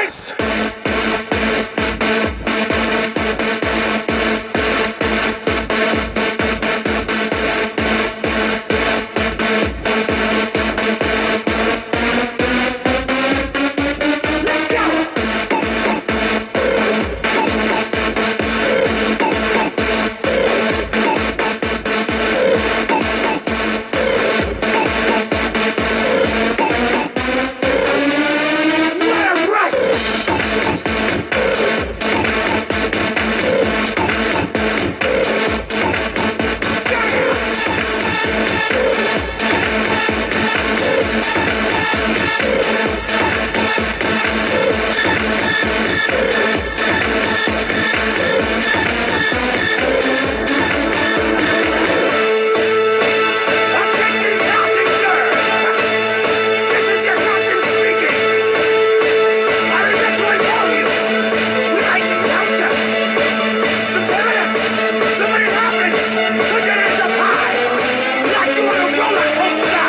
Yes! Thank you. It's not